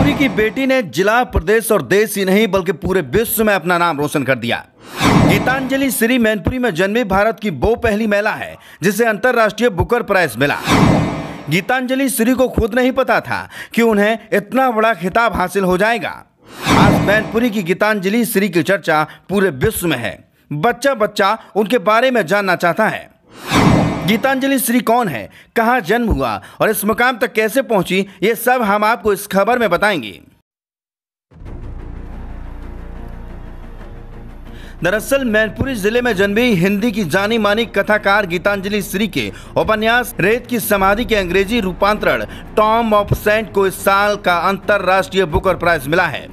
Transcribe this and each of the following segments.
मैनपुरी की बेटी ने जिला, प्रदेश और देश ही नहीं, बल्कि पूरे विश्व में अपना नाम रोशन कर दिया। गीतांजलि श्री मैनपुरी में जन्मी भारत की वो पहली महिला है, जिसे अंतर्राष्ट्रीय बुकर प्राइज मिला। गीतांजलि श्री को खुद नहीं पता था कि उन्हें इतना बड़ा खिताब हासिल हो जाएगा। आज मैनपुरी की गीतांजलि श्री की चर्चा पूरे विश्व में है। बच्चा बच्चा उनके बारे में जानना चाहता है। गीतांजलि श्री कौन है? कहाँ जन्म हुआ? और इस मुकाम तक कैसे पहुँची? ये सब हम आपको इस खबर में बताएँगे। दरअसल मैनपुरी ज़िले में जन्मी हिंदी की जानी मानी कथाकार गीतांजलि श्री के उपन्यास रेत की समाधि के अंग्रेज़ी रूपांतरण टॉम ऑफ़ सेंट को इस साल का अंतरराष्ट्रीय बुकर प्राइज मिला है।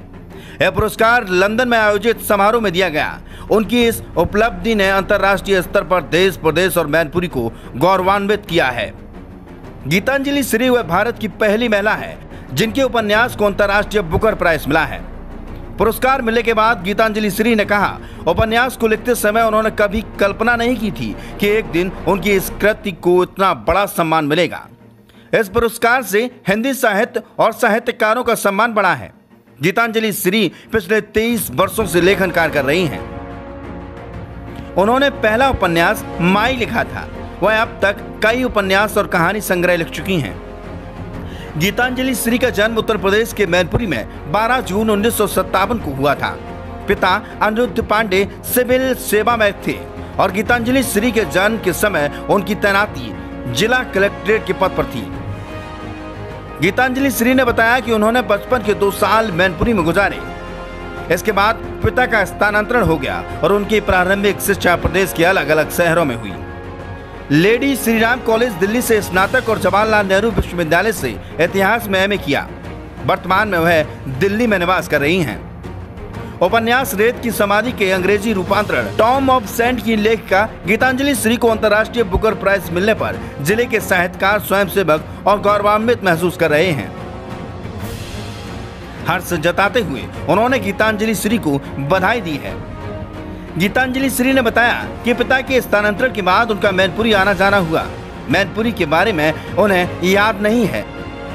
यह पुरस्कार लंदन में आयोजित समारोह में दिया गया। उनकी इस उपलब्धि ने अंतर्राष्ट्रीय स्तर पर देश, प्रदेश और मैनपुरी को गौरवान्वित किया है। गीतांजलि श्री वह भारत की पहली महिला है, जिनके उपन्यास को अंतर्राष्ट्रीय बुकर प्राइज मिला है। पुरस्कार मिलने के बाद गीतांजलि श्री ने कहा, उपन्यास को लिखते समय उन्होंने कभी कल्पना नहीं की थी कि एक दिन उनकी इस कृति को इतना बड़ा सम्मान मिलेगा। इस पुरस्कार से हिंदी साहित्य और साहित्यकारों का सम्मान बढ़ा है। गीतांजलि श्री पिछले 23 वर्षों से लेखन कार्य कर रही हैं। उन्होंने पहला उपन्यास माई लिखा था। वह अब तक कई उपन्यास और कहानी संग्रह लिख चुकी हैं। गीतांजलि श्री का जन्म उत्तर प्रदेश के मैनपुरी में 12 जून उन्नीस को हुआ था। पिता अनिरुद्ध पांडे सिविल सेवा में थे और गीतांजलि श्री के जन्म के समय उनकी तैनाती जिला कलेक्ट्रेट के पद पर थी। गीतांजलि श्री ने बताया कि उन्होंने बचपन के दो साल मैनपुरी में गुजारे। इसके बाद पिता का स्थानांतरण हो गया और उनकी प्रारंभिक शिक्षा प्रदेश के अलग अलग शहरों में हुई। लेडी श्रीराम कॉलेज दिल्ली से स्नातक और जवाहरलाल नेहरू विश्वविद्यालय से इतिहास में एमए किया। वर्तमान में वह दिल्ली में निवास कर रही हैं। उपन्यास रेत की समाधि के अंग्रेज़ी रूपांतरण, टॉम ऑफ़ सेंट की लेखिका गीतांजलि श्री को अंतर्राष्ट्रीय बुकर प्राइज मिलने पर ज़िले के साहित्यकार स्वयंसेवक और गौरवान्वित महसूस कर रहे हैं। हर्ष जताते हुए उन्होंने गीतांजलि श्री को बधाई दी है। गीतांजलि श्री ने बताया कि पिता के स्थानांतरण के बाद उनका मैनपुरी आना जाना हुआ। मैनपुरी के बारे में उन्हें याद नहीं है।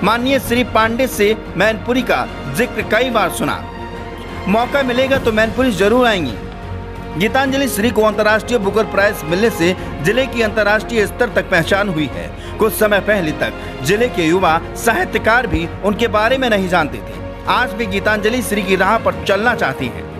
माननीय श्री पांडे से मैनपुरी का ज़िक्र कई बार सुना। मौका मिलेगा तो मैनपुरी ज़रूर आएँगी। गीतांजलि श्री को अंतर्राष्ट्रीय बुकर प्राइज मिलने से ज़िले की अंतर्राष्ट्रीय स्तर तक पहचान हुई है। कुछ समय पहले तक ज़िले के युवा साहित्यकार भी उनके बारे में नहीं जानते थे। आज भी गीतांजलि श्री की राह पर चलना चाहती हैं।